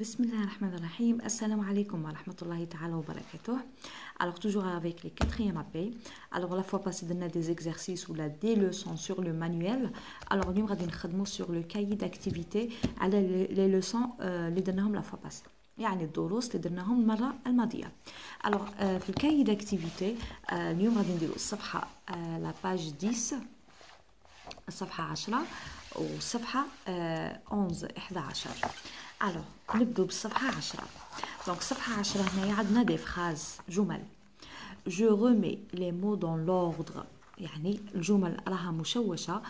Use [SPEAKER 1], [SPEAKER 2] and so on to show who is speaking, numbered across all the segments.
[SPEAKER 1] بسم الله الرحمن الرحيم السلام عليكم ورحمة الله تعالى وبركاته Alors toujours avec les quatrièmes AP Alors la fois passée on des exercices ou la des leçons sur le manuel Alors nous نخدموا sur le cahier d'activité les leçons اللي درناهم la fois passée يعني الدروس اللي درناهم المرة الماضية Alors في الكاي d'activité اليوم غادي نديروا الصفحة la page 10 الصفحة 10 والصفحة 11 11 الوغ نبدو بالصفحة 10 دونك الصفحة 10 هنايا عندنا دي فراز جمل. جو ريمي لي مو دون لوردر يعني الجمل راها مشوشة.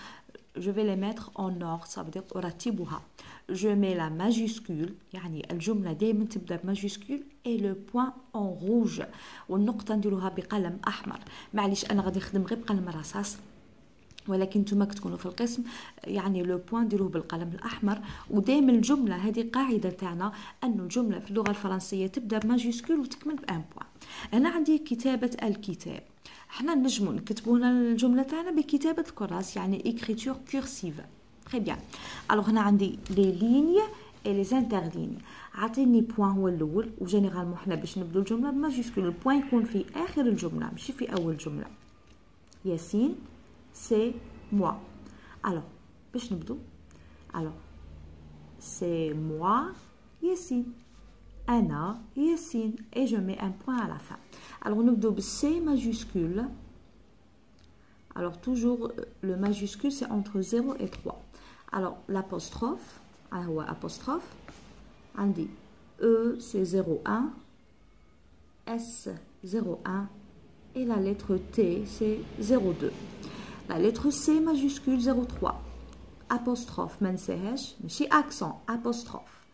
[SPEAKER 1] Je vais les mettre en ordre dire أرتبها je mets la majuscule. يعني الجملة دائما تبدأ بماجيسكول et le point en rouge. والنقطة نديروها بقلم أحمر. معليش أنا غادي نخدم غير بقلم رصاص. ولكن نتوما كتكونوا في القسم يعني لو بوين ديروه بالقلم الأحمر. ودائما الجملة هذه قاعدة تاعنا أنه الجملة في اللغة الفرنسية تبدأ بماجيسكول وتكمل بأن بوين أنا عندي كتابة الكتاب. إحنا نجمو نكتبوا هنا الجملة تاعنا بكتابة الكراس يعني اكريتور كورسيف تري بيان الوغ هنا عندي لي ليني اي لي زانترليني عطيني بوين هو الأول وجينيرالمون حنا باش نبدو الجملة بماجيسكول. البوين يكون في آخر الجملة ماشي في أول جملة. ياسين؟ c'est moi. Alors, c'est moi, Yassine. Anna, Yassine. Et je mets un point à la fin. Alors, nous avons C majuscule. Alors, toujours euh, le majuscule, c'est entre 0 et 3. Alors, l'apostrophe, ah apostrophe, on dit E, c'est 01, S, 01, et la lettre T, c'est 02. La lettre C majuscule 03. Apostrophe, mansehesh, chez accent, apostrophe.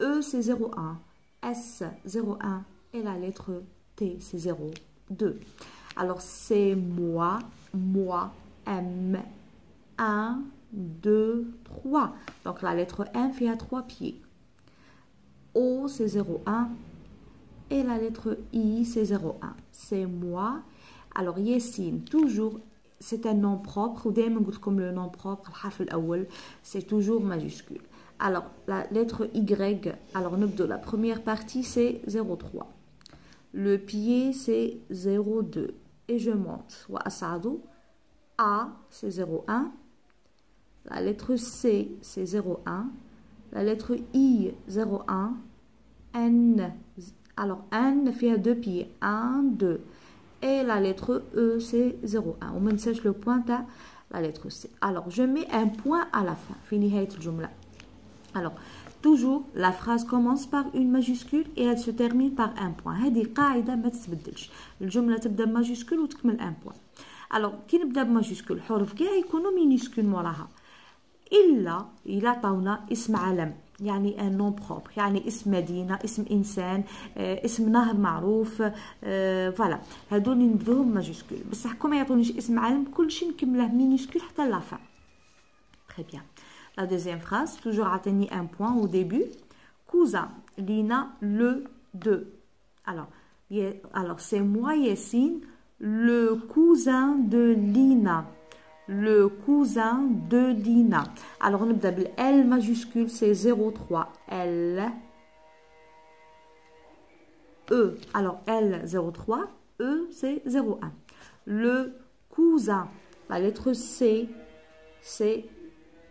[SPEAKER 1] E, c'est 01. S, 01. Et la lettre T, c'est 02. Alors, c'est moi, moi, M, 1, 2, 3. Donc, la lettre M fait à trois pieds. O, c'est 01. Et la lettre I, c'est 01. C'est moi. Alors, Yessine, toujours c'est un nom propre comme le nom propre c'est toujours majuscule. Alors la lettre Y alors la première partie c'est 0,3 le pied c'est 0,2 et je monte. A c'est 0,1 la lettre C c'est 0,1 la lettre I 0,1 N alors N fait deux pieds. 1 2 et la lettre E, c'est 0,1. On me sèche le point à la lettre C. Alors, je mets un point à la fin. Fini jumla. Alors, toujours, la phrase commence par une majuscule et elle se termine par un point. هذه قاعدة ما تتبدلش. الجملة تبدا بماجيسكول وتكمل un point. Alors, كي نبدا بماجيسكول حروف كاع يكونوا مينيسكول موراها. إلا إلا عطاونا اسم علم يعني ان نون بروبر يعني اسم مدينه اسم انسان اسم نهر معروف فوالا هادول نبدوهم ماجيسكول بصح كون ما يعطونيش اسم عالم كلشي نكمله مينيسكول حتى لا فان تري بيان لا دوزيام فراس توجور عطيني ان بوين او ديبي cousin Lina le 2 alors alors c'est moi Yassine le cousin de Lina le cousin de Dina. Alors, on a L majuscule, c'est 03. L. E. Alors, L, 03. E, c'est 01. Le cousin, la lettre C, c'est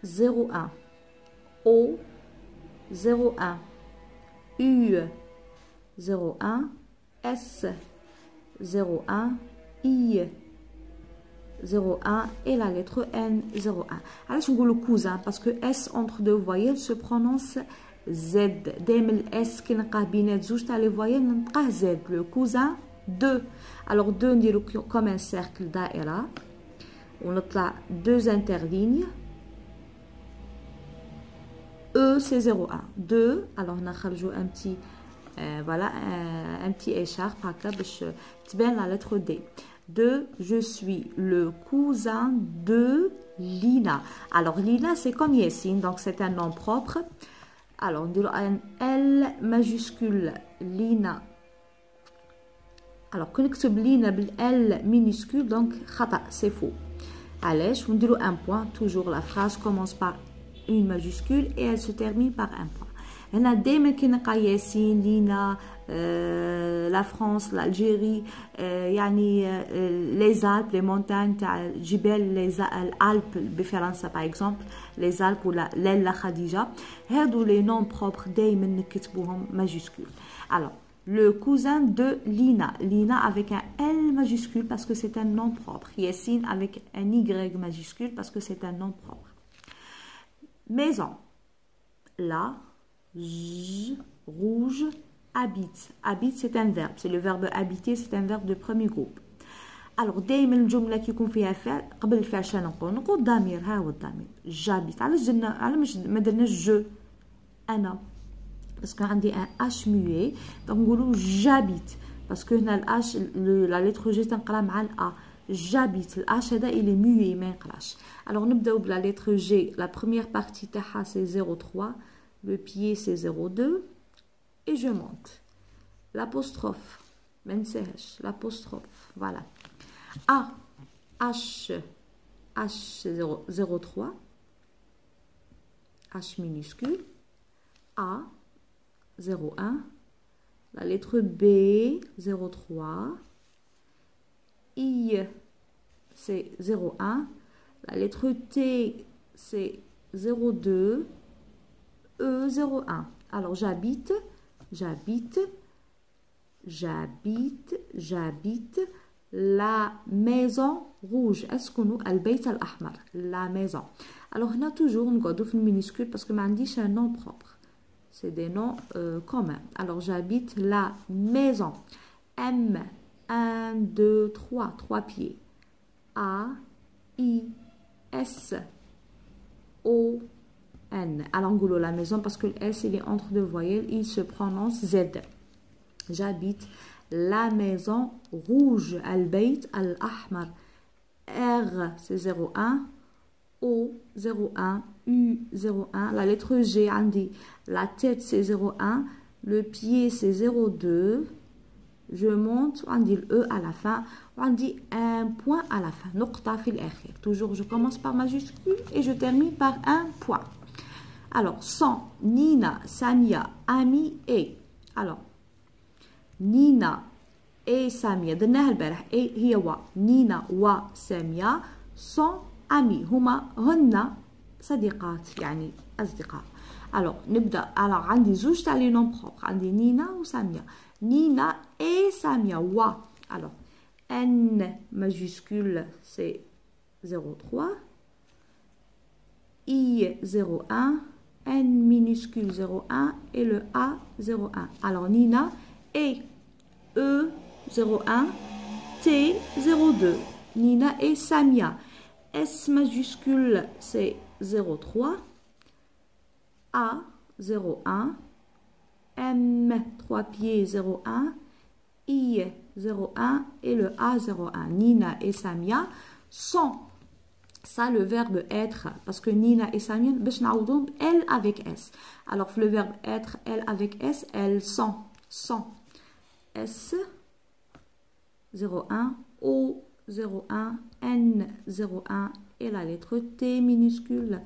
[SPEAKER 1] 01. O, 01. U, 01. S, 01. I, 01 et la lettre N 01. Alors, je le cousin parce que S entre deux voyelles se prononce Z. Dès S qui n'a pas bien juste les voyelles, pas Z. Le cousin 2. Alors, 2 comme un cercle. On a deux interlignes. E c'est 01. 2. Alors, on a un petit, euh, voilà, un, un petit écharpe, pour la lettre D. 2. Je suis le cousin de Lina. Alors, Lina, c'est comme Yessine, donc c'est un nom propre. Alors, on dirait un L majuscule, Lina. Alors, on Lina, L minuscule, donc, c'est faux. Allez, on dirait un point. Toujours, la phrase commence par une majuscule et elle se termine par un point. هنا دائما كي نلقى ياسين لينا آه، لا فرانس l'Algérie آه، يعني لي زالب لي مونتان تاع جبال لي الالب بفرنسا باغ اكزومبل لي زالب ولا لالا خديجه هادو لي نون بروبر دائما نكتبوهم ماجيسكول الوغ le cousin de Lina. Lina avec un L majuscule parce que c'est un nom propre. Yassine avec un Y majuscule parce que c'est un nom propre. Maison. La, j, rouge, habite. Habite, c'est un verbe. C'est le verbe habiter, c'est un verbe de premier groupe. Alors, دائما الجملة كيكون فيها فعل قبل الفعل شنو نقول نقول ضمير ها هو الضمير جابيت علاش درنا علاش ما درناش جو انا باسكو عندي ان اش موي دونك نقولوا جابيت باسكو هنا الاش لا لتر جي تنقرا مع الا جابيت الاش هذا الي موي ما ينقراش الوغ نبداو بلا لتر جي لا بروميير بارتي تاعها سي 03 Le pied, c'est 0,2. Et je monte. L'apostrophe. L'apostrophe. Voilà. A. H. H, 0,3. H minuscule. A, 0,1. La lettre B, 0,3. I, c'est 0,1. La lettre T, c'est 0,2. E, 01. Alors j'habite, j'habite, j'habite, j'habite la maison rouge. Est-ce que nous, البيت الأحمر, la maison. Alors, on a toujours une goutte minuscule parce que dit c'est un nom propre. C'est des noms euh, communs. Alors, j'habite la maison. M, 1, 2, 3, 3 pieds. A, I, S, O, N. Alors, la maison parce que le S, il est entre deux voyelles, il se prononce Z. J'habite la maison rouge. Al-Bayt al-Ahmar. R, c'est 01. O, 01. U, 01. La lettre G, dit la tête, c'est 01. Le pied, c'est 02. Je monte, on dit le E à la fin. On dit un point à la fin. Toujours, je commence par majuscule et je termine par un point. Alors, sans Nina, Samia, Ami et. Alors, Nina et Samia. درناها البارح اي هي و نينا وسامية sont amis هما هن صديقات يعني أصدقاء alors نبدا alors عندي زوج تاع لي نون بروبر عندي نينا وسامية نينا et سامية و alors N majuscule c'est 03 I 01 N minuscule 01 et le A 01. Alors Nina et E 01, T 02. Nina et Samia. S majuscule c'est 03, A 01, M 3 pieds 01, I 01 et le A 01. Nina et Samia sont ça le verbe être parce que Nina et Samia elle avec S. Alors le verbe être elle avec S elles sont sont S 01 O 01 N 01 et la lettre T minuscule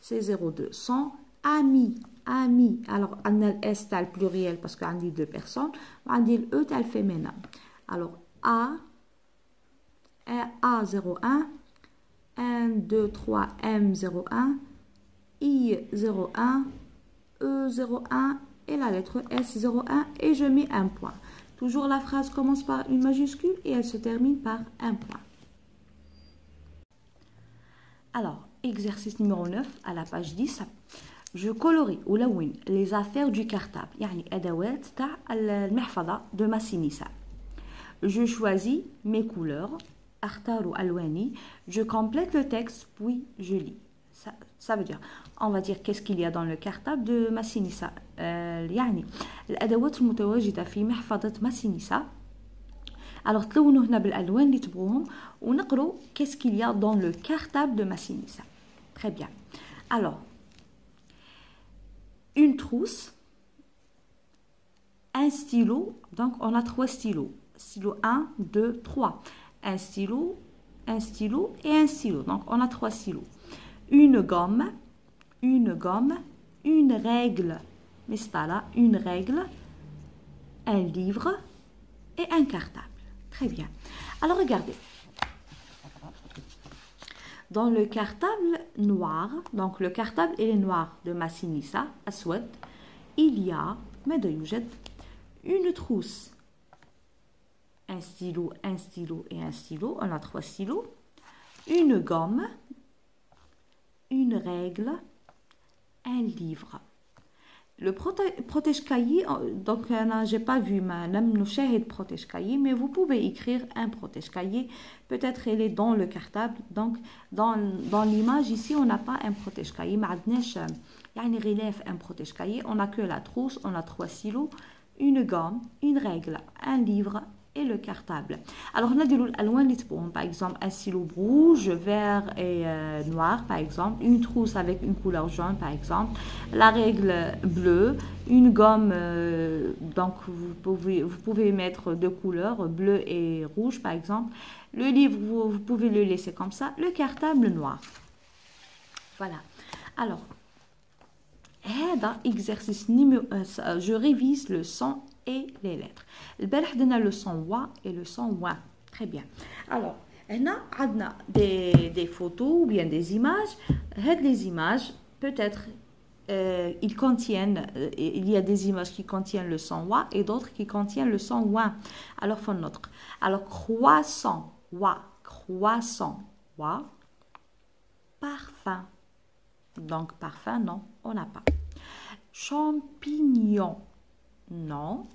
[SPEAKER 1] c'est 02 sont amis amis alors on a S le pluriel parce qu'on dit deux personnes. On dit le E le féminin. Alors A A 01 1, 2, 3, M01, I01, E01 et la lettre S01 et je mets un point. Toujours la phrase commence par une majuscule et elle se termine par un point. Alors, exercice numéro 9 à la page 10. Je colorie ou les affaires du cartable, يعني أدوات تاع المحفظة de Massinissa. Je choisis mes couleurs je complète le texte puis je lis ça, ça veut dire on va dire qu'est-ce qu'il y a dans le cartable de Massinissa يعني الادوات المتواجده في محفظه ماسينيسا alors تلونوا هنا بالالوان اللي تبغوهم ونقروا qu'est-ce qu'il y a dans le cartable de Massinissa très bien alors une trousse un stylo donc on a trois stylos stylo 1 2 3 un stylo, un stylo et un stylo. Donc, on a trois stylos. Une gomme, une gomme, une règle, Mistala, une règle, un livre et un cartable. Très bien. Alors regardez. Dans le cartable noir, donc le cartable il est noir de Massinissa, Aswad, il y a, une trousse, un stylo, un stylo et un stylo, on a trois stylos, une gomme, une règle, un livre. Le protège-cahier, euh, donc j'ai pas vu ma protège-cahier, mais vous pouvez écrire un protège-cahier. Peut-être il est dans le cartable. Donc dans, dans l'image ici, on n'a pas un protège-cahier. Il y a une relève, un protège-cahier. On n'a que la trousse, on a trois silos, une gomme, une règle, un livre, le cartable. Alors, on a des par exemple, un stylo rouge, vert et euh, noir, par exemple, une trousse avec une couleur jaune, par exemple, la règle bleue, une gomme, euh, donc vous pouvez, vous pouvez mettre deux couleurs, bleu et rouge, par exemple. Le livre, vous, pouvez le laisser comme ça. Le cartable noir. Voilà. Alors, exercice numéro, je révise le son les lettres. Le le son wa et le son wa. Très bien. Alors, on a des, photos ou bien des images? Les images, peut-être, euh, ils contiennent, euh, il y a des images qui contiennent le son wa et d'autres qui contiennent le son wa. Alors. Alors, croissant, wa, croissant, wa, parfum. Donc, parfum, non, on n'a pas. Champignon, non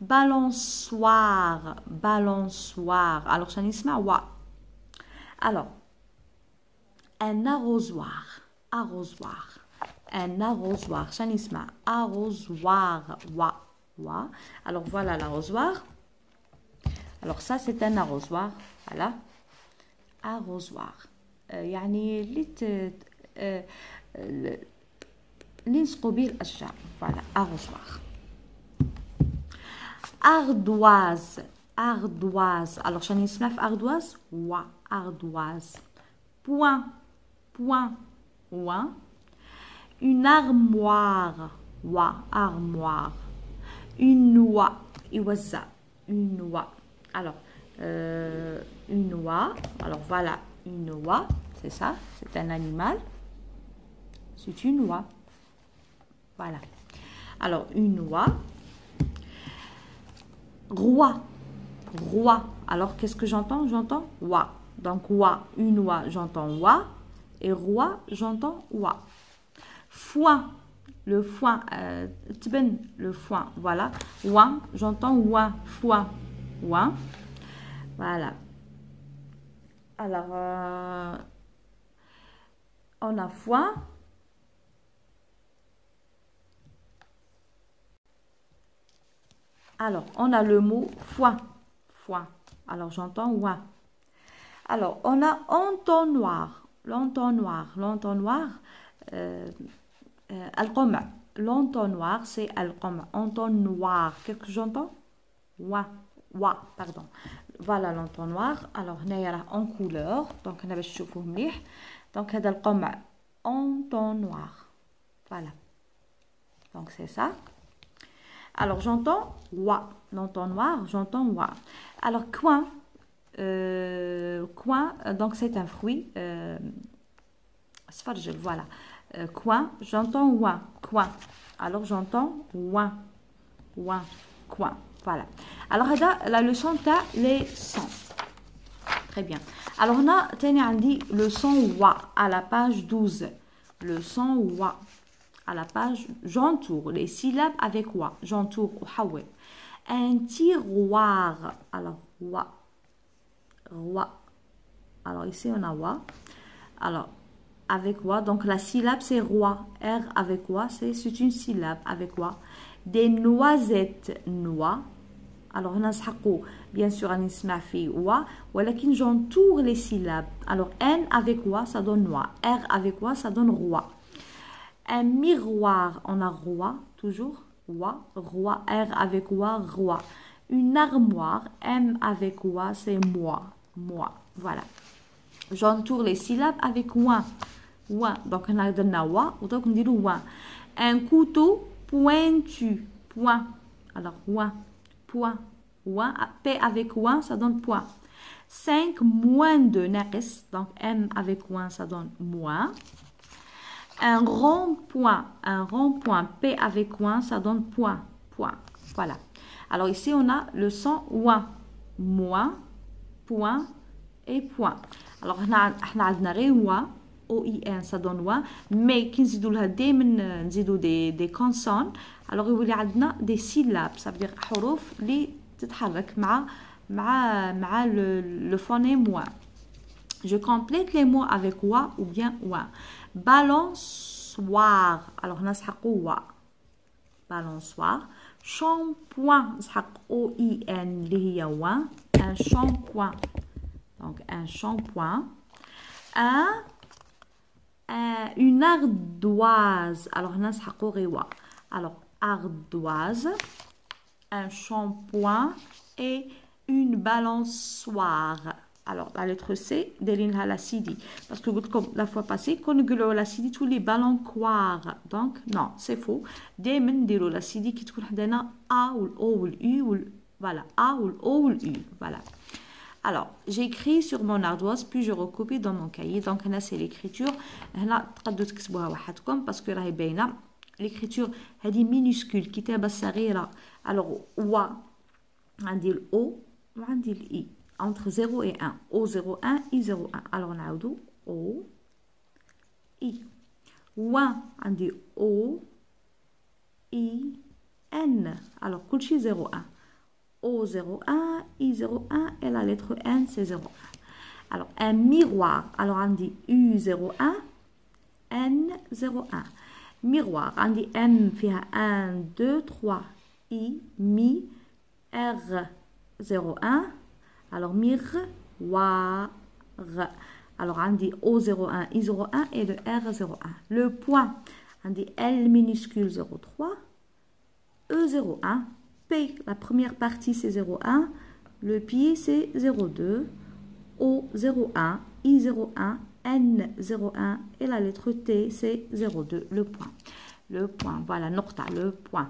[SPEAKER 1] balançoire balançoire alors ça wa alors un arrosoir arrosoir un arrosoir ça arrosoir wa wa alors voilà l'arrosoir alors ça c'est un arrosoir voilà arrosoir يعني اللي اللي نسقوا به الاشجار voilà arrosoir ardoise. Ardoise. Alors ai ardoise? Wa ardoise. Point. Point. Wa une armoire. Wa armoire. Une noix iwaza une noix alors euh, une noix alors voilà une noix c'est ça c'est un animal. C'est une noix voilà. Alors une noix roi. Roi. Alors, qu'est-ce que j'entends? J'entends wa. Donc, wa, une wa, j'entends wa. Et roi, j'entends wa. Foin. Le foin. Euh, le foin. Voilà. Wa, j'entends wa. Foin. Wa. Voilà. Alors, euh, on a foin. Alors, on a le mot foin. Foi. Alors, j'entends wa. Alors, on a entonnoir. L'entonnoir. L'entonnoir. Euh, euh, L'entonnoir, c'est Al-Qama. Entonnoir. Qu'est-ce que j'entends? Wa. Wa, pardon. Voilà l'entonnoir. Alors, on a en couleur. Donc, on a le Donc, c'est Al-Qama. Entonnoir. Voilà. Donc, c'est ça. Alors, j'entends wa. L'entonnoir, j'entends wa. Alors, coin. Euh, coin, donc c'est un fruit. Euh, voilà. Euh, coin, j'entends wa. Coin. Alors, j'entends wa. Wa. Coin. Voilà. Alors, la leçon, tu les sons. Très bien. Alors, on a, dit le son wa à la page 12. Le son wa à la page, j'entoure les syllabes avec wa. J'entoure Un tiroir. Alors, wa. Wa. Alors, ici, on a wa. Alors, avec wa. Donc, la syllabe, c'est roi. R avec wa, c'est une syllabe avec wa. Des noisettes, noix. Alors, on a bien sûr, on a fi wa. ولكن j'entoure les syllabes. Alors, N avec wa, ça donne noix. R avec wa, ça donne roi. Un miroir, on a roi, toujours. Roi, roi, R avec roi, roi. Une armoire, M avec roi, c'est moi. Moi. Voilà. J'entoure les syllabes avec ouin. Ouin. Donc, on a de nawa, donc on dit ouin. Un couteau, pointu. Point. Alors, ouin, point, ouin. P avec ouin, ça donne point. 5 moins 2 naqis. Donc, M avec ouin, ça donne moins Un rond-point, un rond-point P avec ouin, ça donne point, point. Voilà. Alors ici, on a le son ouin. Moins, point et point. Alors, on a ouin. O I N ça donne wa mais كي نزيدوا لها دائما نزيدوا دي دي كونسون الوغ يولي عندنا دي سيلاب صافي حروف اللي تتحرك مع مع مع le phonème wa je complète les mots avec wa ou bien wa balançoire alors هنا نسحقوا wa balançoire shampoing نسحق O I N اللي هي wa un shampoing donc un shampoing un euh, une ardoise. Alors, Alors, ardoise, un shampoing et une balançoire. Alors, la lettre C, déline la sidi. Parce que comme la fois passée, quand on la sidi, tous les balançoires. Donc, non, c'est faux. Démen dire la sidi qui trouve A ou O ou U ou voilà, A ou O ou U. Voilà. Alors, j'écris sur mon ardoise, puis je recopie dans mon cahier. Donc, là, c'est l'écriture. Là, parce que là, l'écriture, elle est minuscule, qui est صغيرة. Alors, wa, on dit le O, on dit le I. entre 0 et 1. O01, I01. Alors, on a O, I. On dit O, I, N. Alors, كل 01. O01, I01 et la lettre N, c'est 01. Alors, un miroir. Alors, on dit U01, N01. Miroir. On dit M fait 1, 2, 3. I, mi, R01. Alors, miroir. Alors, on dit O01, I01 et le R01. Le point. On dit L minuscule 03, E01, P, la première partie c'est 0,1, le pied c'est 0,2, O 0,1, I 0,1, N 0,1 et la lettre T c'est 0,2, le point. Le point, voilà, nocta, le point.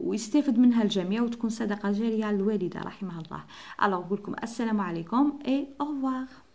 [SPEAKER 1] ويستفد منها الجميع وتكون صدقه جارية على الوالده رحمها الله. الوغ نقول لكم السلام عليكم إي revoir